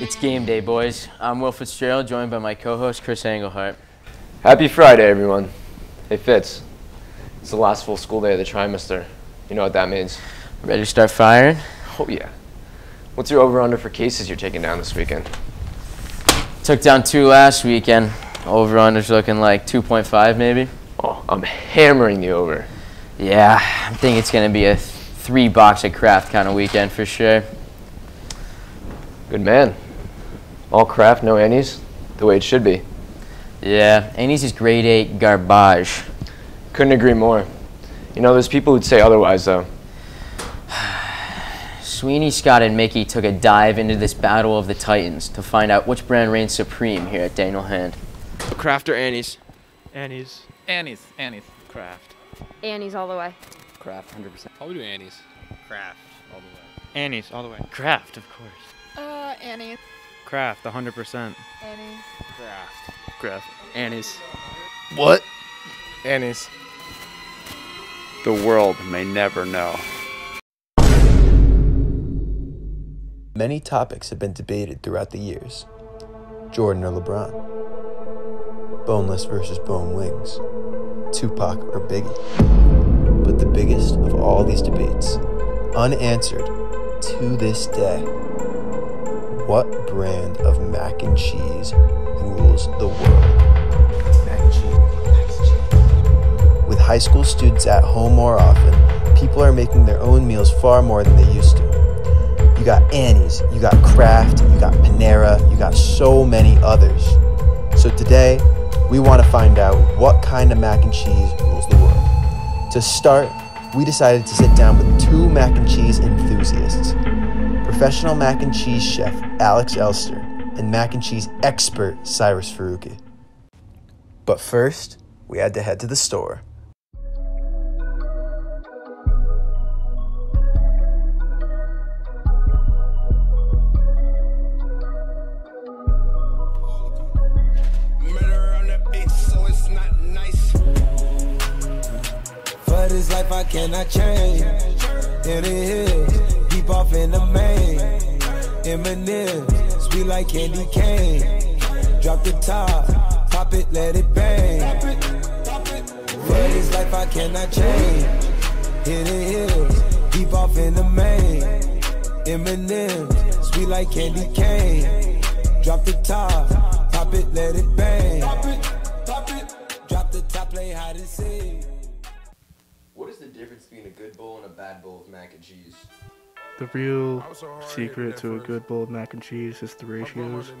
It's game day, boys. I'm Will Fitzgerald, joined by my co-host Chris Englehart. Happy Friday, everyone. Hey, Fitz. It's the last full school day of the trimester. You know what that means? Ready to start firing? Oh, yeah. What's your over-under for cases you're taking down this weekend? Took down two last weekend. Over-under's looking like 2.5 maybe. I'm hammering the over. Yeah, I think it's going to be a three box of craft kind of weekend for sure. Good man. All craft, no annies, the way it should be. Yeah, Annie's is grade 8 garbage. Couldn't agree more. You know, there's people who'd say otherwise, though. Sweeney, Scott, and Mickey took a dive into this battle of the titans to find out which brand reigns supreme here at Daniel Hand. Craft or annies? Annie's. Annie's. Annie's. Craft. Annie's all the way. Craft, 100%. Probably do Annie's. Craft. All the way. Annie's all the way. Craft, of course. Uh, Annie's. Craft, 100%. Annie's. Craft. Craft. Annie's. What? Annie's. The world may never know. Many topics have been debated throughout the years Jordan or LeBron, boneless versus bone wings, Tupac or Biggie. But the biggest of all these debates, unanswered to this day, what brand of mac and cheese rules the world? Mac and cheese. With high school students at home more often, people are making their own meals far more than they used to. You got Annie's, you got Kraft, you got Panera, you got so many others. So today, we want to find out what kind of mac and cheese rules the world. To start, we decided to sit down with two mac and cheese enthusiasts professional mac and cheese chef Alex Elster and mac and cheese expert Cyrus Faruqi. But first, we had to head to the store. Life I cannot change. In the hills, deep off in the main. Eminem, sweet like candy cane. Drop the top, pop it, let it bang. For this life I cannot change. In the hills, deep off in the main. Eminem, sweet like candy cane. Drop the top, pop it, let it bang. Drop the top, play hide and seek. Good bowl and a bad bowl of mac and cheese? The real secret to a good bowl of mac and cheese is the ratios.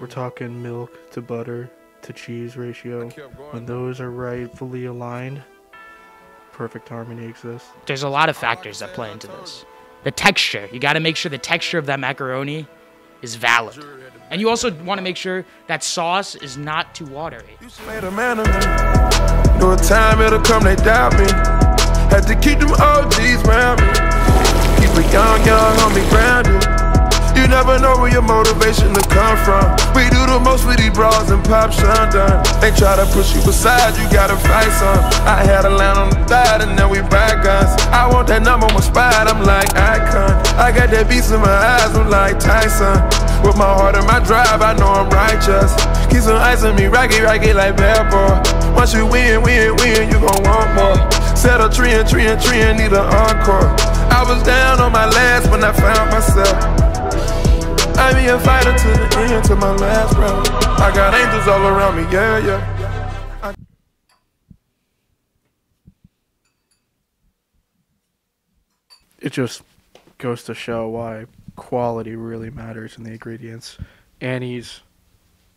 We're talking milk to butter to cheese ratio. When those are rightfully aligned, perfect harmony exists. There's a lot of factors that play into this. The texture, you got to make sure the texture of that macaroni is valid. And you also want to make sure that sauce is not too watery. Made a man of me. Know a time it'll come, they doubt me. To keep them OGs round me. Keep a young, young homie grounded. You never know where your motivation to come from. We do the most with these bras and pop shundun. They try to push you aside, you gotta fight some. I had a line on the thigh and then we back guns. I want that number one spot, I'm like icon. I got that beast in my eyes, I'm like Tyson. With my heart and my drive, I know I'm righteous. Keep some ice on me, rocky, rocky like bad boy. Once you win, win, win, you gon' want more. Set a tree and tree and tree and need an encore. I was down on my last when I found myself. I be a fighter to the end, to my last breath. I got angels all around me, yeah, yeah. It just goes to show why quality really matters in the ingredients. Annie's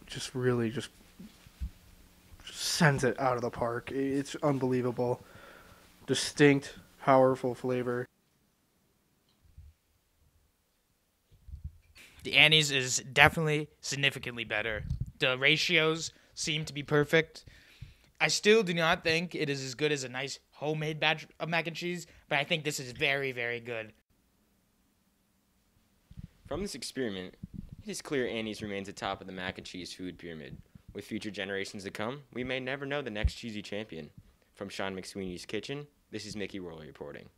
just really just sends it out of the park. It's unbelievable. Distinct, powerful flavor. The Annie's is definitely significantly better. The ratios seem to be perfect. I still do not think it is as good as a nice homemade batch of mac and cheese, but I think this is very, very good. From this experiment, it is clear Annie's remains atop of the mac and cheese food pyramid. With future generations to come, we may never know the next cheesy champion. From Sean McSweeney's kitchen, this is Mickey Roll reporting.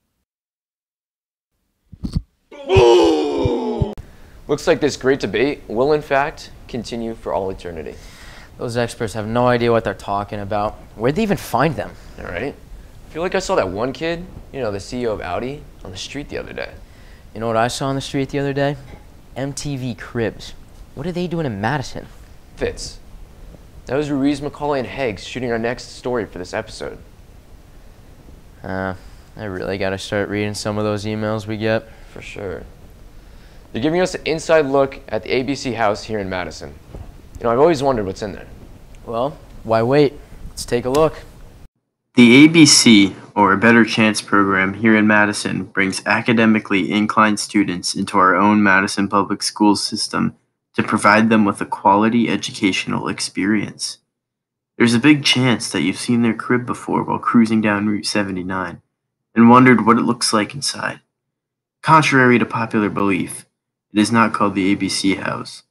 Looks like this great debate will, in fact, continue for all eternity. Those experts have no idea what they're talking about. Where'd they even find them? All right. I feel like I saw that one kid, you know, the CEO of Audi, on the street the other day. You know what I saw on the street the other day? MTV Cribs. What are they doing in Madison? Fitz. That was Ruiz, McCauley, and Heggs shooting our next story for this episode. Uh, I really gotta start reading some of those emails we get. For sure. They're giving us an inside look at the ABC house here in Madison. You know, I've always wondered what's in there. Well, why wait? Let's take a look. The ABC, or Better Chance program here in Madison, brings academically inclined students into our own Madison public school system to provide them with a quality educational experience. There's a big chance that you've seen their crib before while cruising down Route 79 and wondered what it looks like inside. Contrary to popular belief, it is not called the ABC House,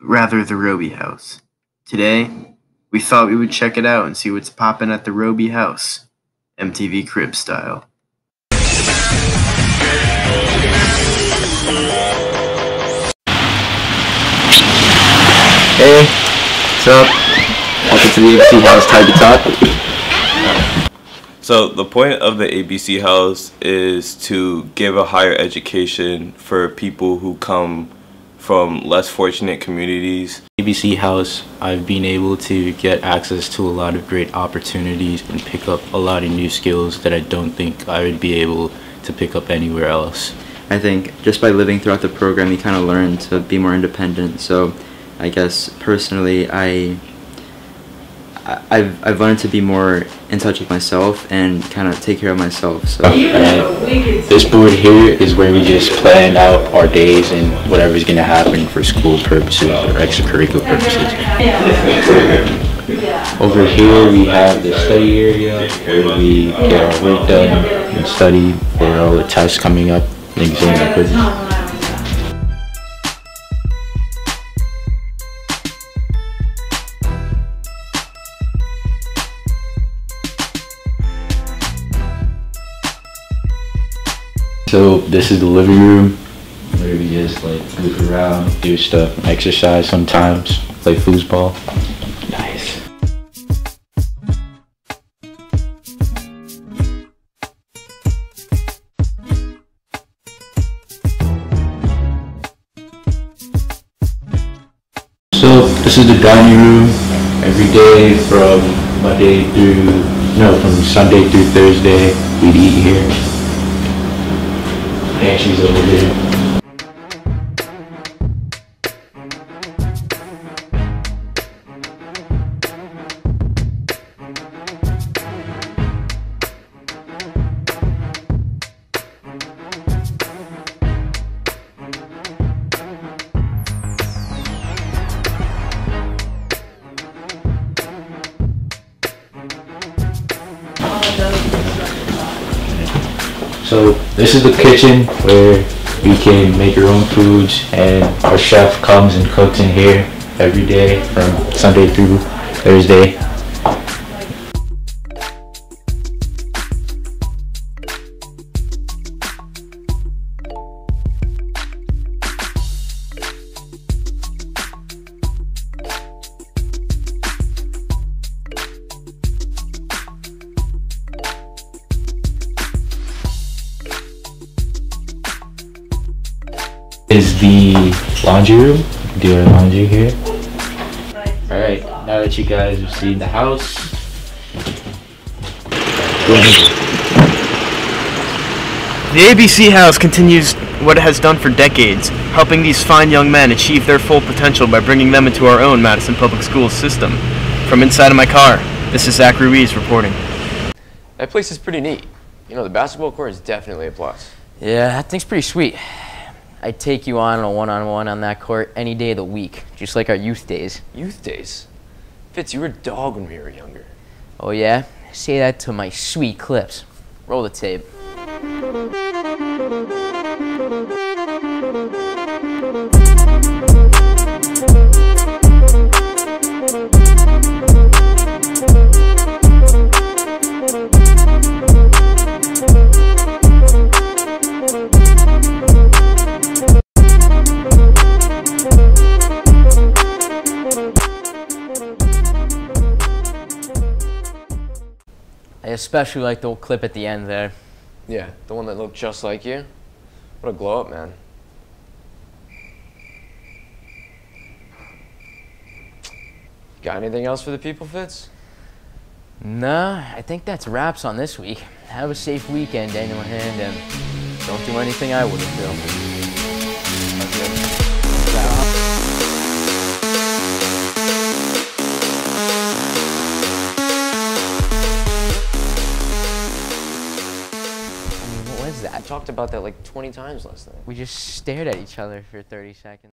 but rather the Roby House. Today, we thought we would check it out and see what's poppin' at the Roby House, MTV Crib style. Hey, what's up? Welcome to the ABC House Type Talk. So the point of the ABC House is to give a higher education for people who come from less fortunate communities. ABC House, I've been able to get access to a lot of great opportunities and pick up a lot of new skills that I don't think I would be able to pick up anywhere else. I think just by living throughout the program, you kind of learn to be more independent. So, I guess personally, I I- I've, I've learned to be more in touch with myself and kind of take care of myself. So oh, This board here is where we just plan out our days and whatever's going to happen for school purposes or extracurricular purposes. Over here we have the study area where we get our work done and study for all the tests coming up and exams and quizzes. So this is the living room where we just like move around, do stuff, exercise sometimes, play foosball. Nice. So this is the dining room. Every day from Monday through no, from Sunday through Thursday, we'd eat here. Pantry's over there. So this is the kitchen where we can make our own foods and our chef comes and cooks in here every day from Sunday through Thursday. Is the laundry room. Do our laundry here. Alright, now that you guys have seen the house, go ahead. The ABC House continues what it has done for decades, helping these fine young men achieve their full potential by bringing them into our own Madison Public Schools system. From inside of my car, this is Zach Ruiz reporting. That place is pretty neat. You know, the basketball court is definitely a plus. Yeah, that thing's pretty sweet. I'd take you on a one-on-one on that court any day of the week, just like our youth days. Youth days? Fitz, you were a dog when we were younger. Oh yeah? Say that to my sweet clips. Roll the tape. I especially like the old clip at the end there. Yeah, the one that looked just like you. What a glow up, man. Got anything else for the people, Fitz? Nah, I think that's wraps on this week. Have a safe weekend, Daniel Hand, and um, don't do anything I wouldn't do. What I talked about that like 20 times last night. We just stared at each other for 30 seconds.